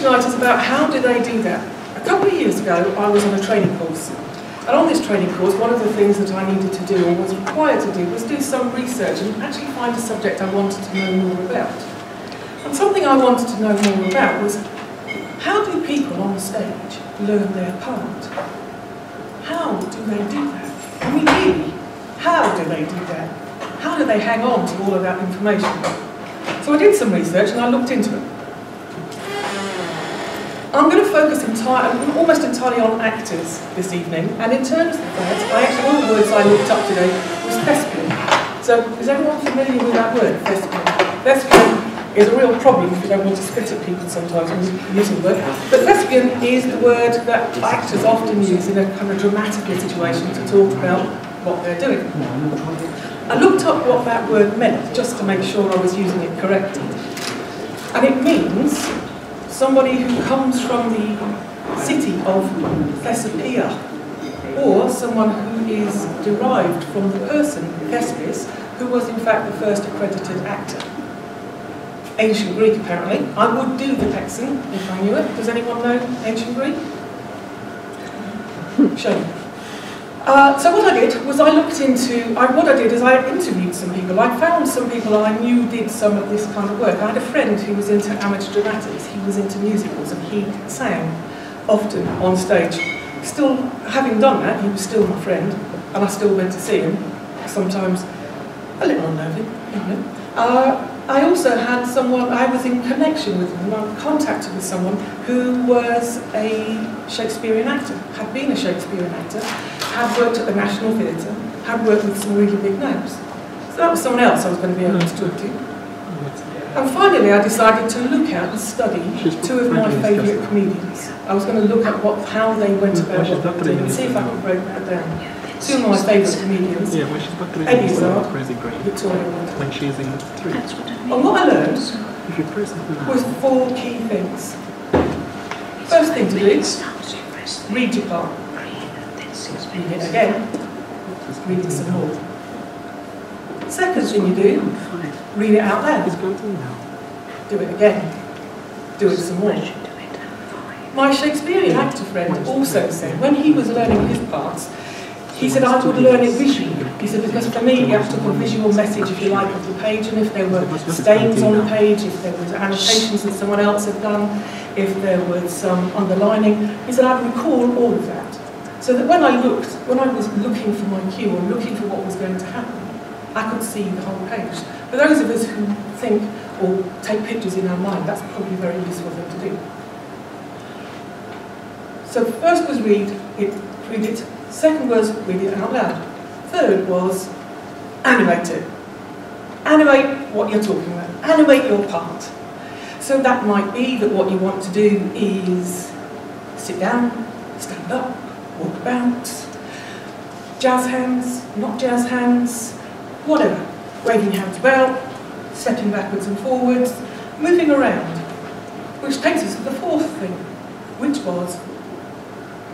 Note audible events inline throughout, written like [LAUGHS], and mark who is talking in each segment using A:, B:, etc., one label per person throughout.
A: speech night is about how do they do that. A couple of years ago, I was on a training course. And on this training course, one of the things that I needed to do, or was required to do, was do some research and actually find a subject I wanted to know more about. And something I wanted to know more about was, how do people on stage learn their part? How do they do that? I mean, really, how do they do that? How do they hang on to all of that information? So I did some research and I looked into it. I'm going to focus almost entirely on actors this evening, and in terms of that, I actually, one of the words I looked up today was thespian. So, is everyone familiar with that word, thespian? Thespian is a real problem if you don't want to spit at people sometimes when using the word. But thespian is the word that actors often use in a kind of dramatic situation to talk about what they're doing. I looked up what that word meant, just to make sure I was using it correctly. And it means somebody who comes from the city of Thespiae, or someone who is derived from the person, Thespis, who was in fact the first accredited actor. Ancient Greek, apparently. I would do the Texan if I knew it. Does anyone know ancient Greek? Show me. Uh, so what I did was I looked into, I, what I did is I interviewed some people. I found some people I knew did some of this kind of work. I had a friend who was into amateur dramatics, he was into musicals and he sang often on stage. Still, having done that, he was still my friend and I still went to see him, sometimes a little unnerving, you know. Uh, I also had someone, I was in connection with I contacted with someone who was a Shakespearean actor, had been a Shakespearean actor, had worked at the National Theatre, had worked with some really big names. So that was someone else I was going to be able to talk to. And finally, I decided to look at and study two of my favourite comedians. I was going to look at what, how they went about what they did and see if I could break that down. Two of my favourite comedians,
B: Yeah, when she's about three,
A: Eddie
B: it's
A: Izzard,
B: crazy great.
A: Victoria Wood.
B: When she's in three,
A: And what I learned
B: if you press it,
A: was four key things. First thing to do, is read your part. Read it again, Just read it some more. Second thing you do, read it out loud.
B: going to now.
A: Do it again. Do it some more. My Shakespearean actor friend also said, when he was learning his parts, he said, I would learn it visually. He said, because for me, you have to put a visual message, if you like, of the page, and if there were stains on the page, if there was annotations that someone else had done, if there was some underlining, he said, I would recall all of that. So that when I looked, when I was looking for my cue or looking for what was going to happen, I could see the whole page. For those of us who think or take pictures in our mind, that's probably a very useful thing to do. So first was read it, read it. Second was read it out loud. Third was animate it. Animate what you're talking about. Animate your part. So that might be that what you want to do is sit down, stand up, walk about, jazz hands, not jazz hands, whatever. Waving hands about, stepping backwards and forwards, moving around. Which takes us to the fourth thing, which was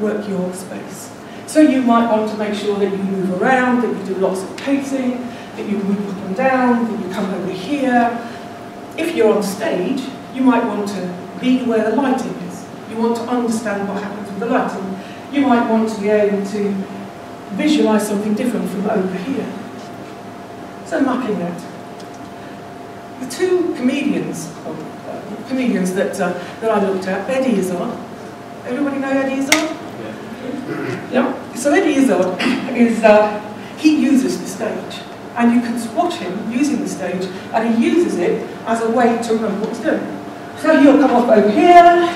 A: work your space. So you might want to make sure that you move around, that you do lots of pacing, that you move up and down, that you come over here. If you're on stage, you might want to be where the lighting is. You want to understand what happens with the lighting. You might want to be able to visualize something different from over here. So mapping that. The two comedians, or, uh, comedians that, uh, that I looked at, Eddie Izzard. Everybody know Eddie Izzard? Yeah. So Eddie Izzard is, uh, he uses the stage. And you can watch him using the stage, and he uses it as a way to remember what he's doing. So he'll come off over here,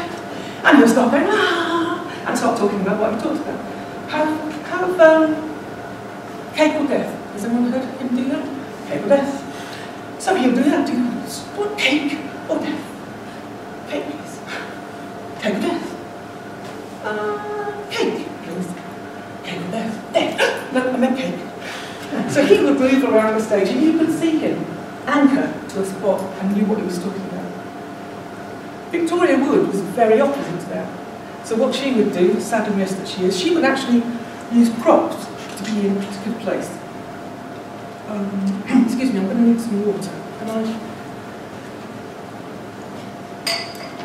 A: and he'll start going, ah, and start talking about what he talks about. Have, have um, or death. Has anyone heard him do that? Or death. So he'll do that. Do want cake or death? Cake, please. Or death? Uh, cake, please. Or death? Death. [GASPS] No, I meant cake. So he would move around the stage and you could see him anchor to a spot and knew what he was talking about. Victoria Wood was very opposite to that. So what she would do, sad and yes that she is, she would actually use props to be in a particular place. Um, [CLEARS THROAT] excuse me, I'm going to need some water. Can I?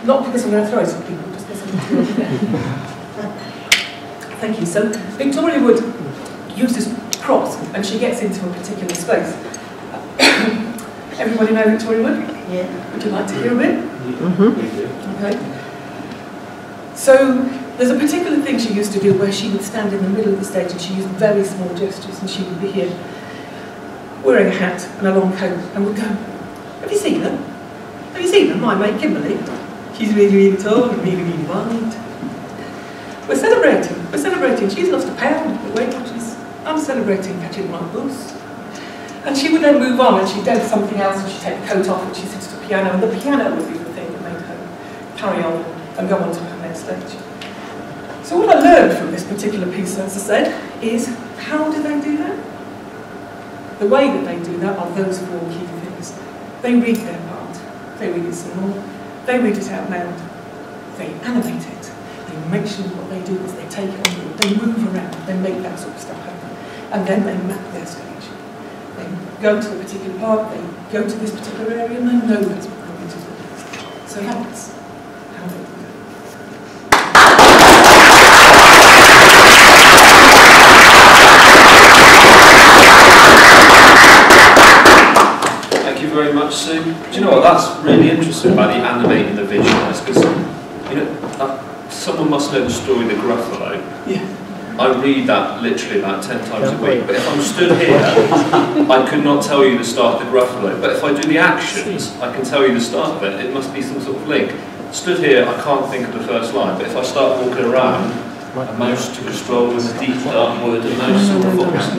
A: Not because I'm going to throw it at people, just because I'm [LAUGHS] Thank you. So Victoria would use this props and she gets into a particular space. [COUGHS] Everybody know Victoria Wood?
C: Yeah.
A: Would you like to hear a bit?
B: Mm-hmm.
A: Okay. So there's a particular thing she used to do where she would stand in the middle of the stage and she used very small gestures and she would be here wearing a hat and a long coat and would go, have you seen her? Have you seen her? My mate Kimberly. She's really, really tall really, really wide. We're celebrating. We're celebrating. She's lost a pound of weight. She's, I'm celebrating catching my bus. And she would then move on and she'd do something else and she'd take the coat off and she'd sit at the piano and the piano would be the thing that made her carry on and go on to her stage. So what I learned from this particular piece, as I said, is how do they do that? The way that they do that are those four key things. They read their part. They read it some more. They read it out loud. They animate it. They make sure what they do is they take it on board. They move around. They make that sort of stuff happen. And then they map their stage. They go to a particular part, they go to this particular area, and they know that's what they're going to do. So that's how they do it.
D: Thank you very much, Sue. Do you know what? That's really interesting about the animating the visuals because you know uh, someone must know the story of The Gruffalo.
A: Yeah.
D: I read that literally about ten times a week. But if I'm stood here, I could not tell you the start of The Gruffalo. But if I do the actions, I can tell you the start of it. It must be some sort of link. Stood here, I can't think of the first line. But if I start walking around, a mouse took a stroll in the deep dark wood, and mouse saw a fox.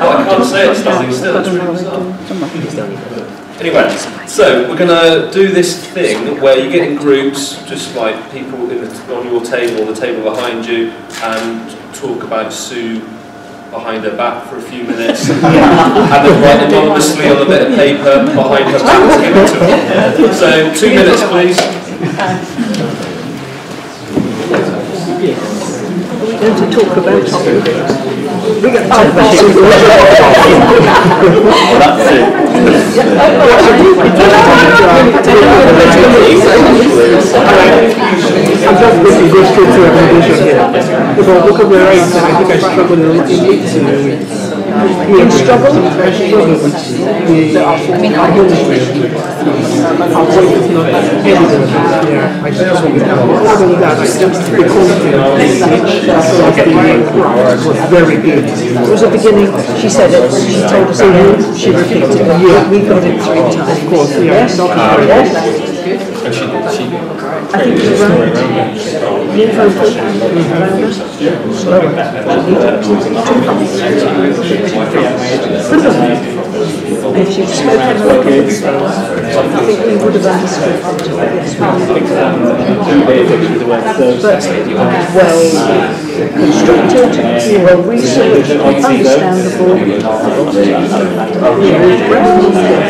D: I can't say it standing still. It's really bizarre. Anyway, so we're going to do this thing where you get in groups, just like people in the, on your table, the table behind you, and talk about Sue behind her back for a few minutes, [LAUGHS] and then write anonymously on a bit of paper behind her back to give it to her. So two minutes, please.
B: We're Going to talk about oh, [LAUGHS] [LAUGHS] it. We got I'm just going to go straight to recommendation here. If I look at I am, I think I struggle a little bit to in struggle? I mean, I don't Our voice is not evident. Yeah, I just want to Other than that, I just the was very good.
C: It was the beginning, she said it, she told us, it, she repeated it,
B: Yeah.
C: we got it three times.
B: Of course, yeah.
C: Yes, yes.
D: And she, she
C: I think you're right. If she'd spoken like this, I think we would have understood. But well constructed, well researched, understandable.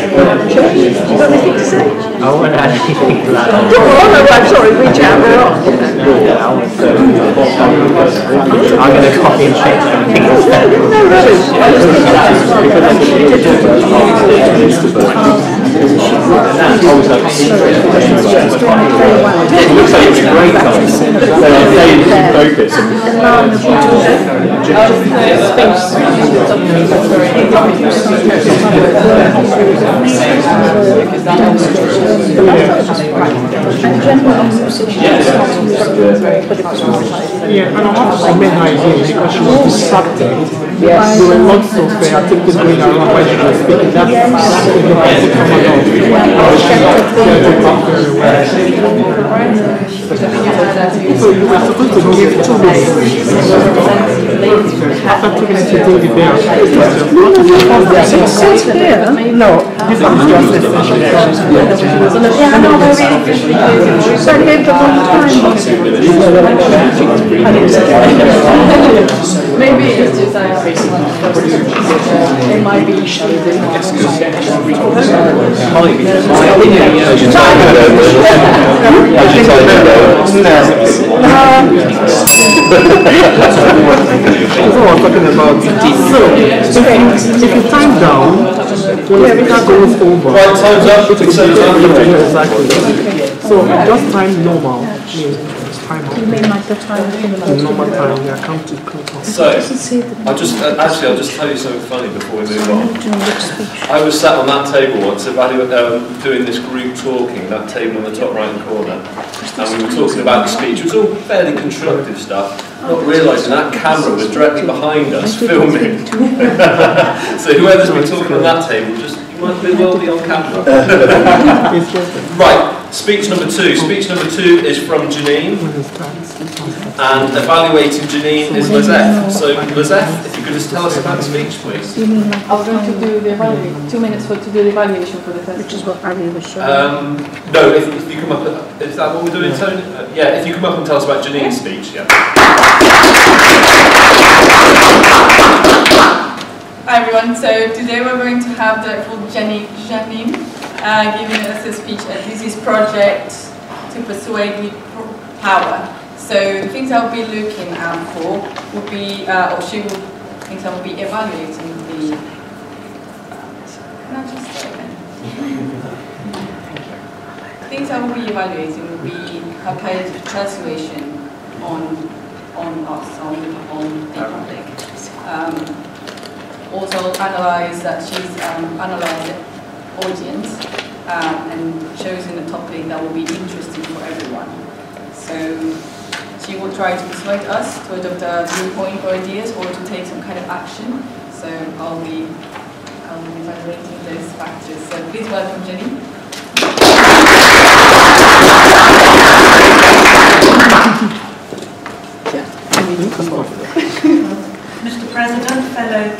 C: Well, Joe, you got anything to say?
E: I won't add anything to that.
C: I'm sorry, reach out, we're on.
E: I'm going to copy and paste everything
C: No,
E: else.
C: no, rubbish. I was thinking
E: It looks like it's a great time. So I'll say you can focus and
B: Yeah, and I have to commend her again because she was distracted. There were lots of uh, activities going around while she was speaking. That, that's the thing that should come along. Uh, she held it back very well. So you were supposed to give two minutes. After two minutes, you do the bell.
C: Sit here. No.
B: This is just the session.
C: Yeah, I know, they're really good. She's been here for a long time.
F: Maybe it's just I it might be issues in
B: That's what I'm talking about. So, if you, if you time down, when the speaker goes over,
D: Right, time's up.
B: it will
D: So,
B: be exactly. So just time normal means just
C: You mean like the time
B: the normal time, yeah, come to close off.
D: So,
C: Doesn't say the
D: I'll just, uh, actually, I'll just tell you something funny before we move on.
C: during which speech.
D: I was sat on that table once, evalu- um, doing this group talking, that table in the top right hand corner, and we were talking about the speech. It was all fairly constructive stuff, not realising that camera was directly behind us, filming. [LAUGHS] so whoever's been talking on that table, just you might be well be on camera. [LAUGHS] Right, speech number two. Speech number two is from Janine,
B: when it starts.
D: and evaluating Janine is Lizette. So Lizette, if you could just tell us about the speech, please.
C: You mean like
F: I was going to do the evaluation, two minutes for to do the evaluation for the test.
C: which is what Harry was showing.
D: Um, no, if, if you come up, is that what we're doing, Tony? Uh, yeah, if you come up and tell us about Janine's speech, yeah.
G: Hi everyone, so today we're going to have the full Jenny, Janine uh, giving us a speech at this project to persuade with power. So the things I'll be looking out for will be, uh, or she will, things I will be evaluating the, can I just? [LAUGHS] Things I will be evaluating will be her per- persuasion on, on us, on, on the public. Um, also analyze that she's um, analyzed audience um, and chosen a topic that will be interesting for everyone. So she will try to persuade us to adopt a viewpoint or ideas or to take some kind of action. So I'll be, I'll evaluating those factors. So please welcome Jenny.
H: Mr President, fellow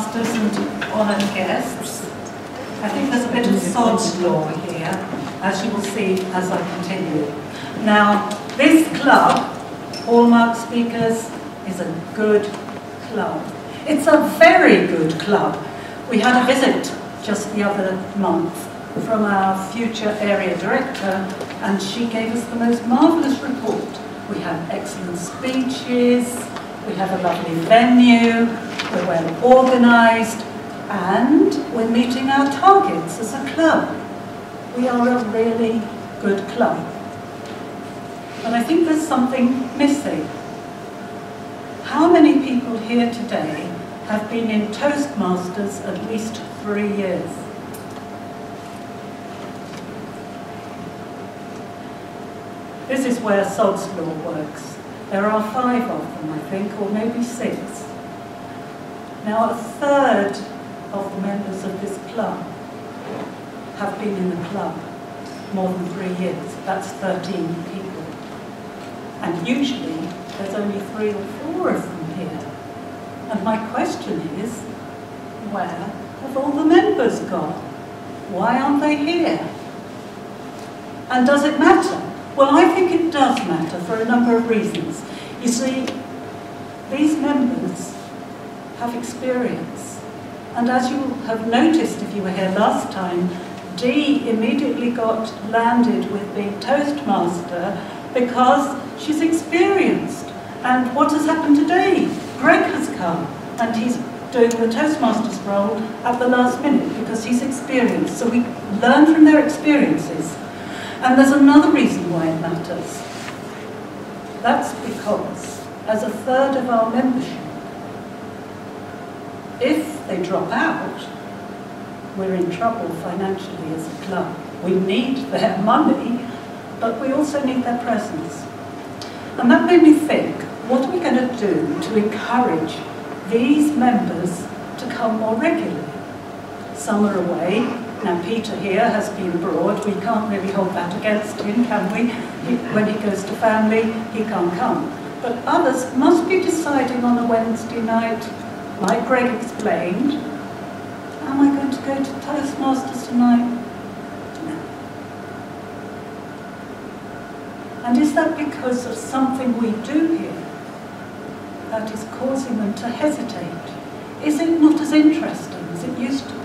H: Toastmasters and honoured guests, I think there's a bit of sod's law here, as you will see as I continue. Now, this club, Hallmark Speakers, is a good club. It's a very good club. We had a visit just the other month from our future area director, and she gave us the most marvellous report. We had excellent speeches, we have a lovely venue, we're well organised, and we're meeting our targets as a club. We are a really good club. And I think there's something missing. How many people here today have been in Toastmasters at least three years? This is where Sod's Law works. There are five of them, I think, or maybe six. Now, a third of the members of this club have been in the club more than three years. That's 13 people. And usually, there's only three or four of them here. And my question is, where have all the members gone? Why aren't they here? And does it matter? Well, I think it does matter for a number of reasons. You see, these members have experience. And as you have noticed if you were here last time, Dee immediately got landed with being Toastmaster because she's experienced. And what has happened today? Greg has come and he's doing the Toastmasters role at the last minute because he's experienced. So we learn from their experiences. And there's another reason why it matters. That's because, as a third of our membership, if they drop out, we're in trouble financially as a club. We need their [LAUGHS] money, but we also need their presence. And that made me think, what are we going to do to encourage these members to come more regularly? Some are away. Now, Peter here has been abroad. We can't really hold that against him, can we? He, when he goes to family, he can't come. But others must be deciding on a Wednesday night, like Greg explained, am I going to go to Toastmasters tonight? No. And is that because of something we do here that is causing them to hesitate? Is it not as interesting as it used to be?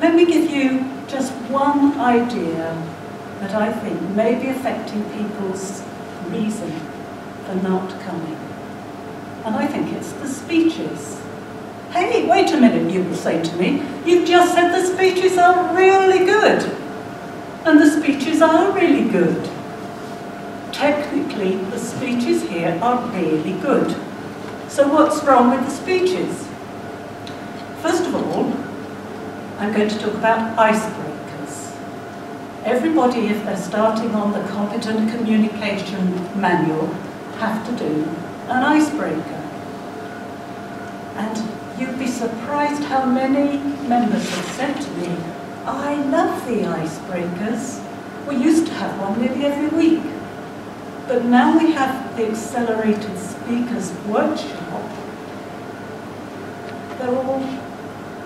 H: Let me give you just one idea that I think may be affecting people's reason for not coming. And I think it's the speeches. Hey, wait a minute, you will say to me. You've just said the speeches are really good. And the speeches are really good. Technically, the speeches here are really good. So what's wrong with the speeches? First of all, I'm going to talk about icebreakers. Everybody, if they're starting on the competent communication manual, have to do an icebreaker. And you'd be surprised how many members have said to me, I love the icebreakers. We used to have one nearly every week. But now we have the accelerated speakers workshop. They're all,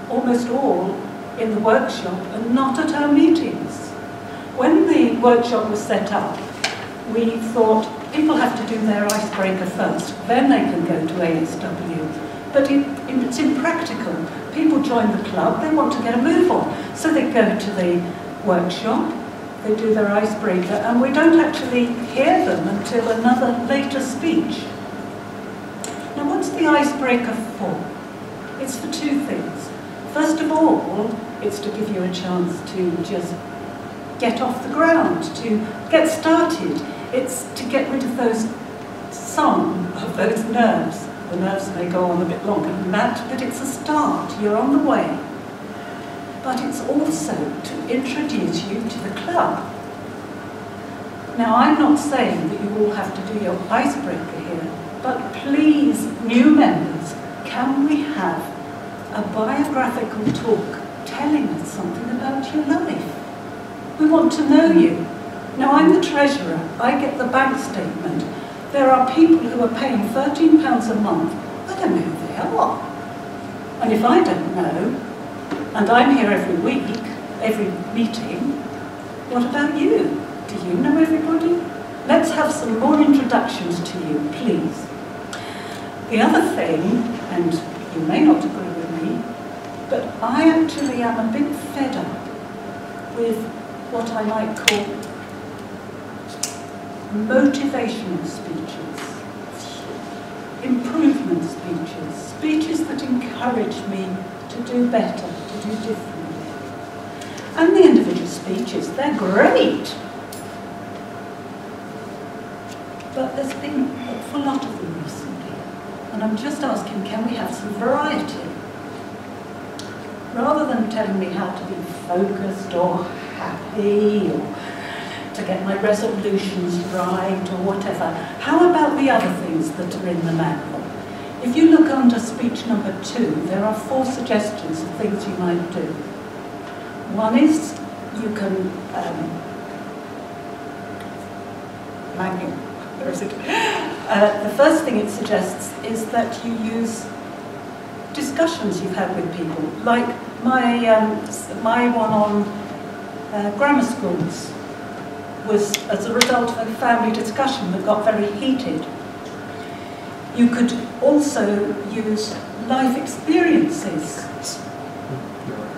H: almost all, in the workshop and not at our meetings. When the workshop was set up, we thought people have to do their icebreaker first, then they can go to ASW. But it, it's impractical. People join the club, they want to get a move on. So they go to the workshop, they do their icebreaker, and we don't actually hear them until another later speech. Now, what's the icebreaker for? It's for two things. First of all, it's to give you a chance to just get off the ground, to get started. It's to get rid of those some of those nerves. The nerves may go on a bit longer than that, but it's a start. You're on the way but it's also to introduce you to the club. Now, I'm not saying that you all have to do your icebreaker here, but please, new members, can we have a biographical talk telling us something about your life? We want to know you. Now, I'm the treasurer. I get the bank statement. There are people who are paying £13 a month. I don't know who they are. And if I don't know, and I'm here every week, every meeting. What about you? Do you know everybody? Let's have some more introductions to you, please. The other thing, and you may not agree with me, but I actually am a bit fed up with what I might call motivational speeches, improvement speeches, speeches that encourage me to do better, to do differently. And the individual speeches, they're great. But there's been an awful lot of them recently. And I'm just asking, can we have some variety? Rather than telling me how to be focused or happy or to get my resolutions right or whatever, how about the other things that are in the manual? If you look under speech number two, there are four suggestions of things you might do. One is you can um, manual, where is it? Uh, the first thing it suggests is that you use discussions you've had with people, like my um, my one on uh, grammar schools was as a result of a family discussion that got very heated you could also use life experiences.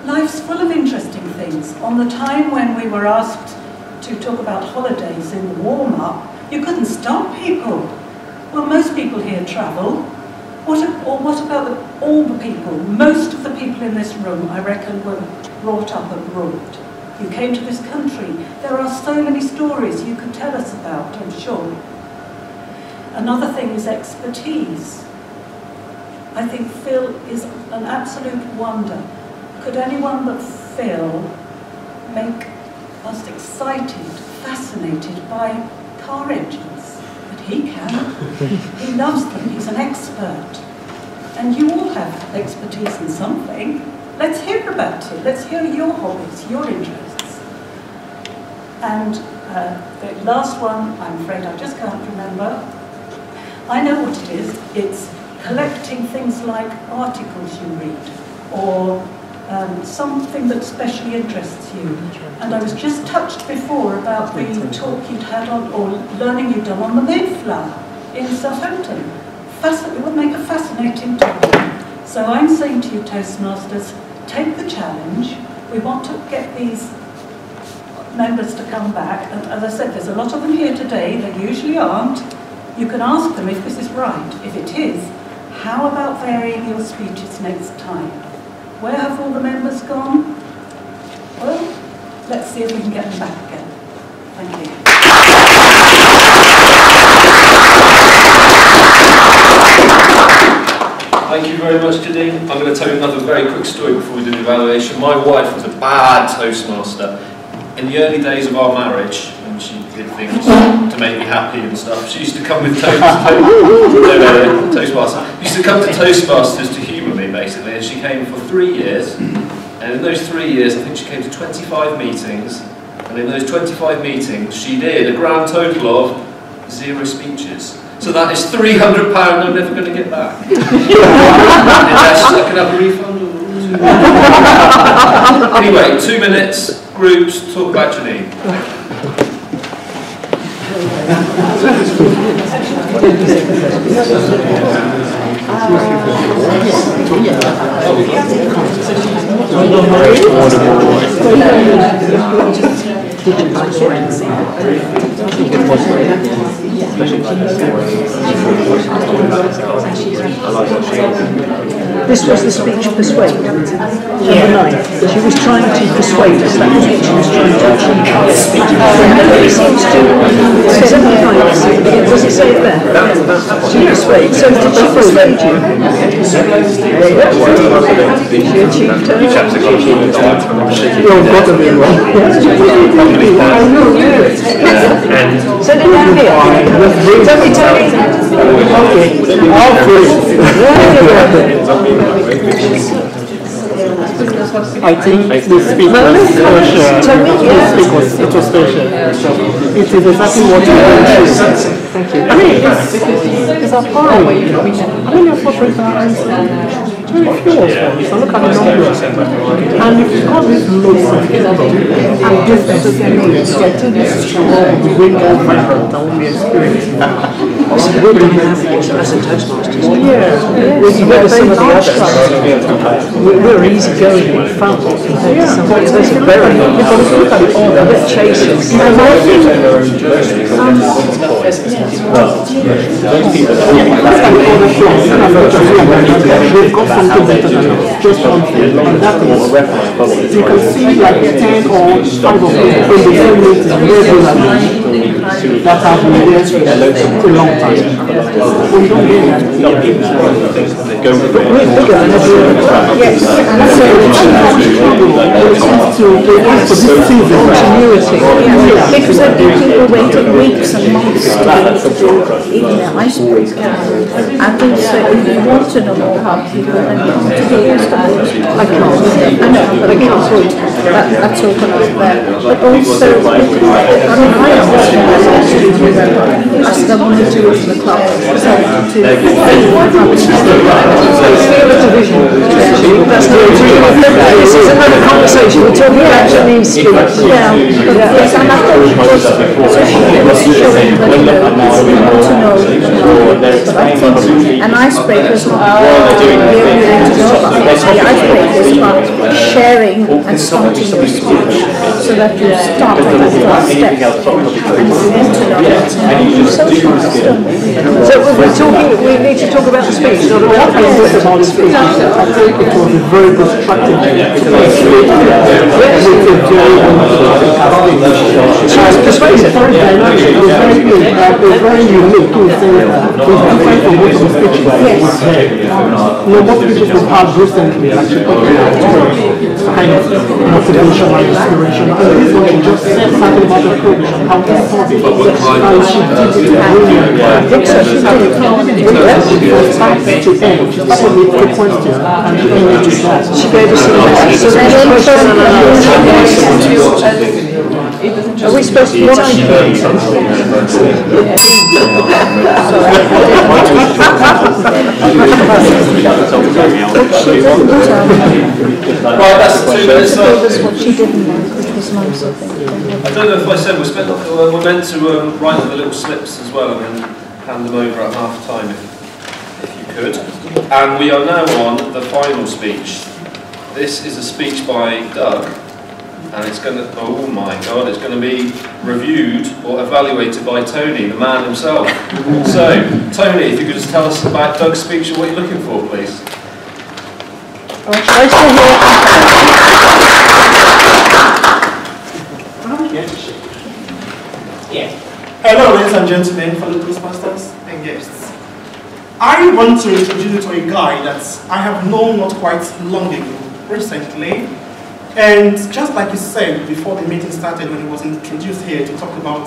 H: Life's full of interesting things. On the time when we were asked to talk about holidays in the warm-up, you couldn't stop people. Well, most people here travel. What, or what about the, all the people? Most of the people in this room, I reckon, were brought up abroad. You came to this country. There are so many stories you could tell us about, I'm sure. Another thing is expertise. I think Phil is an absolute wonder. Could anyone but Phil make us excited, fascinated by car engines? But he can. he loves them. He's an expert. And you all have expertise in something. Let's hear about it. Let's hear your hobbies, your interests. And uh, the last one, I'm afraid I just can't remember, I know what it is. It's collecting things like articles you read or um, something that specially interests you. And I was just touched before about the talk you'd had on, or learning you'd done on the Mayflower in Southampton. Fasc it would make a fascinating talk. So I'm saying to you, Toastmasters, take the challenge. We want to get these members to come back. And as I said, there's a lot of them here today. They usually aren't. You can ask them if this is right. If it is, how about varying your speeches next time? Where have all the members gone? Well, let's see if we can get them back again. Thank you.
D: Thank you very much, Janine. I'm going to tell you another very quick story before we do the evaluation. My wife was a bad Toastmaster. In the early days of our marriage, when she did things to make me happy and stuff, she used to come with toast, [LAUGHS] no, no, no, Toastmasters. Used to come to Toastmasters to humour me, basically, and she came for three years. And in those three years, I think she came to 25 meetings. And in those 25 meetings, she did a grand total of zero speeches. So that is £300 I'm never going to get back. Unless I can have a refund. or- [LAUGHS] anyway, two minutes, groups, talk about Janine.
C: This was the speech persuade. Nine. She was trying to persuade us. That was what she was trying to achieve. It seems to say seven. Does it say it there? To persuade. So did she persuade you? She achieved her.
B: You've got to be wrong.
C: Send it down here. Tony, Tony.
B: Okay, all three. I think the speech was special. The speech was, it was special. It is exactly what you want. Thank you. I mean, it's, it's a part where you I mean, that's what President Einstein very few of them. So look at the numbers. And if you've these loads of people, and this social media, so I think this is way more vibrant than what we experience
C: We're that as a Toastmasters.
B: Yeah, when you get some of the others,
C: We're, we're easy and fun compared to some of the others. Very,
B: because look at the order.
C: a bit chasers.
B: Um, They've got something better just is, you can see like ten or five of them in the same meeting regularly, that have been there for a long time. We don't get that.
C: We're bigger than everyone. Yes. And so,
B: When it comes to, the for this season,
C: continuity.
I: Because I think people waited weeks and months to be able to do even the icebreaker. I think so if you want to know more about people, then come to the Istanbul. I can't, I know, but I can't put that, that's open up there. But also, I mean, I understand as someone who do it for the club, so to
C: That's not, this is another conversation. We're talking about Janine's speech.
I: Yeah, yes, and I thought it was, especially it was showing that, you know, it's to know, but I think an icebreaker is not really really to know about. The icebreaker is about sharing and starting your speech, so that you start with the first step. And?
C: So we're talking, we need to talk about the speech,
B: I think about speech, I think it was a very constructive speech. With a very
C: was persuasive.
B: very dynamic, it was very good, it was very unique to say that it was different from most of the speeches that we've. You know, most speeches we've recently actually about kind of motivation and inspiration. And this one, just said something about the program, how to solve it. And she did it. Brilliantly.
C: Yes, she did.
B: From to end, she started with the question and the image is that.
C: She gave us the message. So the question Are we supposed to?
D: Right, that's two minutes
I: left. what she didn't like, which was nice, I think.
D: I don't know if I said we're, spent, uh, we're meant to um, write the little slips as well and then hand them over at half time if if you could. And we are now on the final speech. This is a speech by Doug and it's going to, oh my god, it's going to be reviewed or evaluated by Tony, the man himself. [LAUGHS] So, Tony, if you could just tell us about Doug's speech and what you're looking for, please.
C: Oh, I still hear.
J: Yes. Hello, ladies and gentlemen, fellow Toastmasters and guests. I want to introduce you to a guy that I have known not quite long ago, recently. And just like he said before the meeting started when he was introduced here to talk about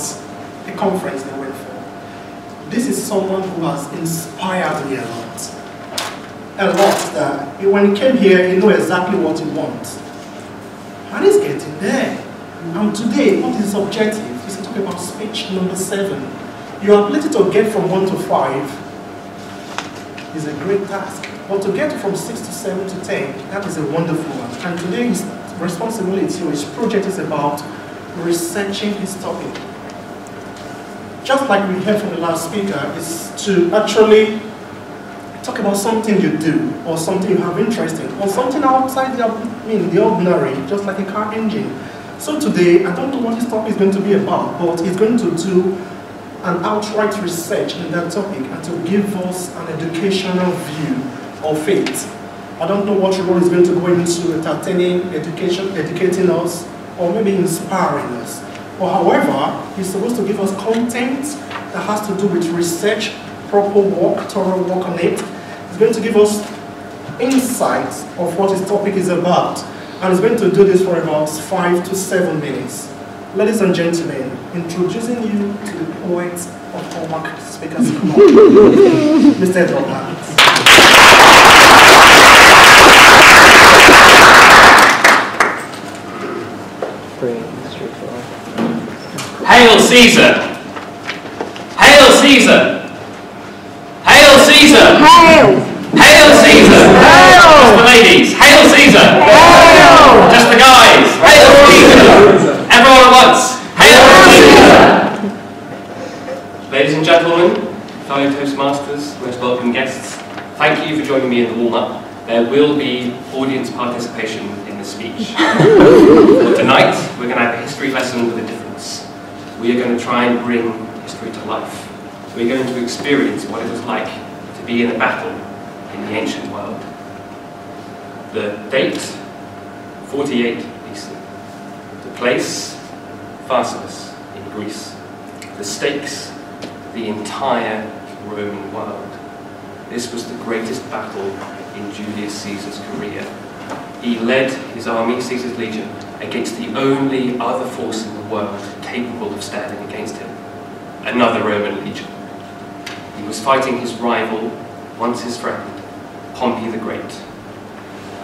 J: the conference they went for, this is someone who has inspired me a lot. A lot that when he came here, he knew exactly what he wants. And he's getting there. And today, what is his objective? Is to talk about speech number seven. Your ability to get from one to five is a great task. But to get from six to seven to ten, that is a wonderful one. And today's responsibility or his project is about researching his topic. Just like we heard from the last speaker, is to actually talk about something you do, or something you have interest in, or something outside the, I mean, the ordinary, just like a car engine. So today, I don't know what his topic is going to be about, but he's going to do an outright research in that topic and to give us an educational view of it. I don't know what role is going to go into entertaining, education, educating us, or maybe inspiring us. But however, he's supposed to give us content that has to do with research, proper work, thorough work on it. He's going to give us insights of what his topic is about. And he's going to do this for about five to seven minutes. Ladies and gentlemen, introducing you to the poet of Hallmark Speakers Club, [LAUGHS] Mr. Edward
K: Hail Caesar! Hail Caesar! Hail Caesar!
I: Hail!
K: Hail Caesar!
I: Hail!
K: Just the ladies. Hail Caesar!
I: Hail!
K: Just the guys. Hail Caesar! Everyone at once. Ladies and gentlemen, fellow Toastmasters, most welcome guests, thank you for joining me in the warm-up. There will be audience participation in the speech. [LAUGHS] Tonight, we're going to have a history lesson with a difference. We are going to try and bring history to life. We're going to experience what it was like to be in a battle in the ancient world. The date, 48 BC. The place, Pharsalus in Greece. The stakes, the entire Roman world. This was the greatest battle in Julius Caesar's career. He led his army, Caesar's legion, against the only other force in the world capable of standing against him, another Roman legion. He was fighting his rival, once his friend, Pompey the Great.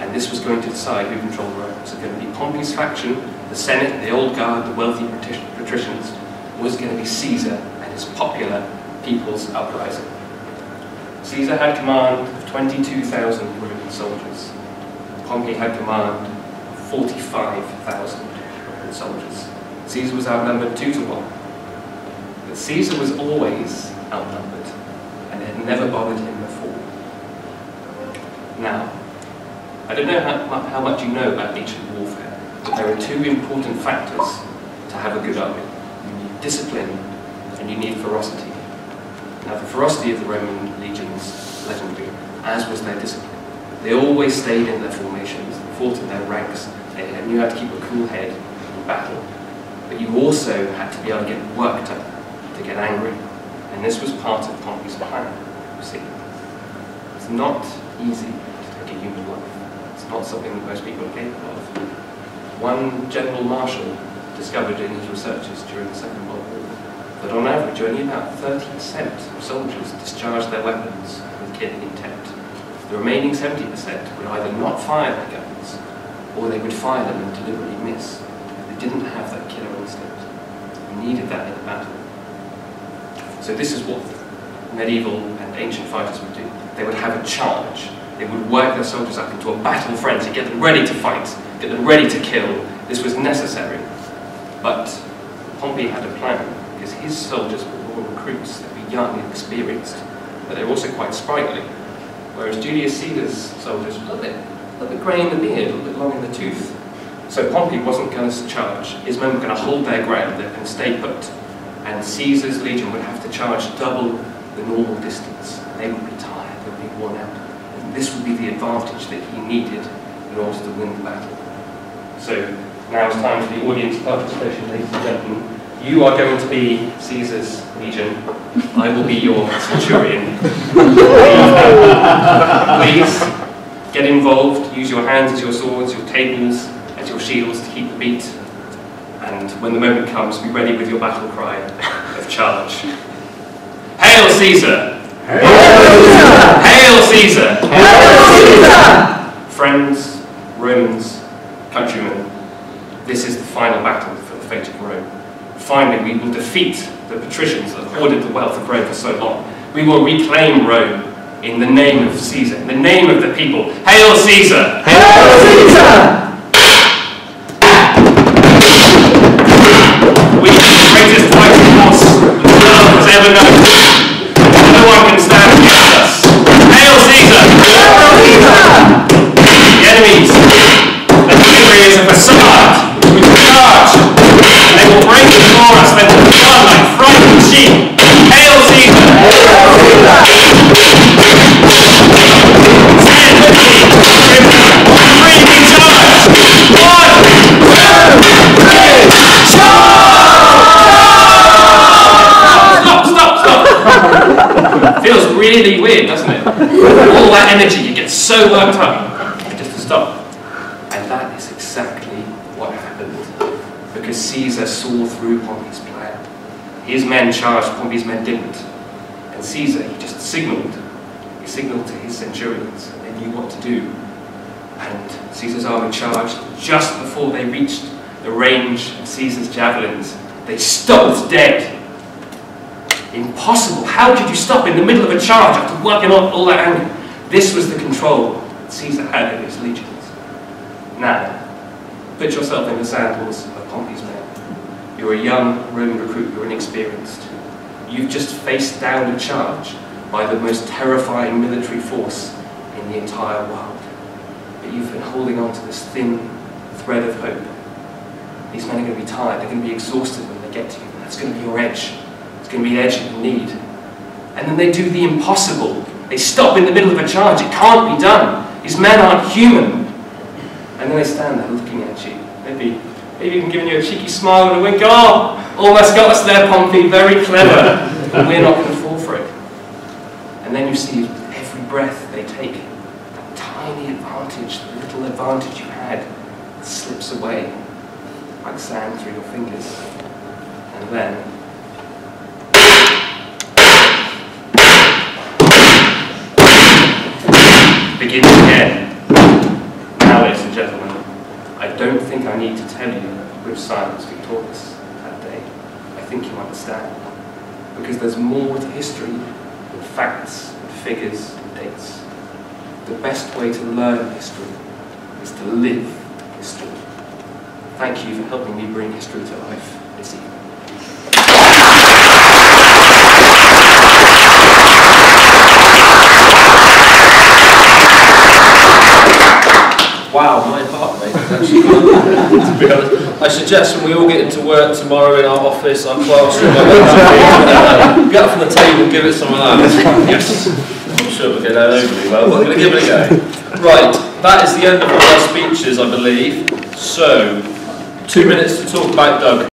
K: And this was going to decide who controlled Rome. Was it going to be Pompey's faction, the Senate, the old guard, the wealthy patricians, was going to be Caesar and his popular people's uprising? Caesar had command of 22,000 Roman soldiers. Pompey had command of 45,000 Roman soldiers. Caesar was outnumbered two to one. But Caesar was always outnumbered, and it had never bothered him before. Now, I don't know how, how much you know about ancient warfare, but there are two important factors to have a good army. You need discipline, and you need ferocity. Now, the ferocity of the Roman legions, legendary, as was their discipline. They always stayed in their formations, they fought in their ranks, they knew how to keep a cool head in battle. But you also had to be able to get worked up, to get angry. And this was part of Pompey's plan, you see. It's not easy to take a human life. Not something that most people are capable of. One General Marshall discovered in his researches during the Second World War that on average only about 30% of soldiers discharged their weapons with killing intent. The remaining 70% would either not fire their guns, or they would fire them and deliberately miss. They didn't have that killer instinct. We needed that in a battle. So this is what medieval and ancient fighters would do. They would have a charge. They would work their soldiers up into a battle frenzy, get them ready to fight, get them ready to kill. This was necessary. But Pompey had a plan because his soldiers were all recruits, they were young and experienced, but they were also quite sprightly. Whereas Julius Caesar's soldiers were a little bit, a little bit grey in the beard, a little bit long in the tooth. So Pompey wasn't going to charge. His men were going to hold their ground, going stay put. And Caesar's legion would have to charge double the normal distance. They would be tired, they would be worn out. This would be the advantage that he needed in order to win the battle. So now it's time for the audience participation, ladies and gentlemen. You are going to be Caesar's legion. I will be your centurion. Please get involved. Use your hands as your swords, your tables as your shields to keep the beat. And when the moment comes, be ready with your battle cry of charge. Hail Caesar! Hail Caesar! Hail Caesar! Friends, Romans, countrymen, this is the final battle for the fate of Rome. Finally, we will defeat the patricians that have hoarded the wealth of Rome for so long. We will reclaim Rome in the name of Caesar, in the name of the people. Hail Caesar!
L: Hail Caesar!
K: We are the greatest fighting force the world has ever known. So worked up, just to stop. And that is exactly what happened. Because Caesar saw through Pompey's plan. His men charged, Pompey's men didn't. And Caesar, he just signaled. He signaled to his centurions, and they knew what to do. And Caesar's army charged just before they reached the range of Caesar's javelins. They stopped dead. Impossible. How could you stop in the middle of a charge after working on all that anger? This was the control Caesar had over his legions. Now, put yourself in the sandals of Pompey's men. You're a young Roman recruit, you're inexperienced. You've just faced down a charge by the most terrifying military force in the entire world. But you've been holding on to this thin thread of hope. These men are going to be tired, they're going to be exhausted when they get to you. That's going to be your edge. It's going to be the edge you need. And then they do the impossible. They stop in the middle of a charge. It can't be done. These men aren't human. And then they stand there looking at you. Maybe, maybe even giving you a cheeky smile and a wink. Oh, almost got us there, Pompey. Very clever. [LAUGHS] But we're not going to fall for it. And then you see every breath they take, that tiny advantage, the little advantage you had, slips away like sand through your fingers. And then begins again. Now, ladies and gentlemen, I don't think I need to tell you which side was victorious that day. I think you understand. Because there's more to history than facts, and figures, and dates. The best way to learn history is to live history. Thank you for helping me bring history to life this evening.
D: Wow, my heart rate is actually to be honest. I suggest when we all get into work tomorrow in our office, I'm plastering my way Get up from the table and give it some of that. Yes. I'm sure we'll get that overly well, but I'm going to give it a go. Right, that is the end of all our speeches, I believe. So, two minutes to talk about Doug.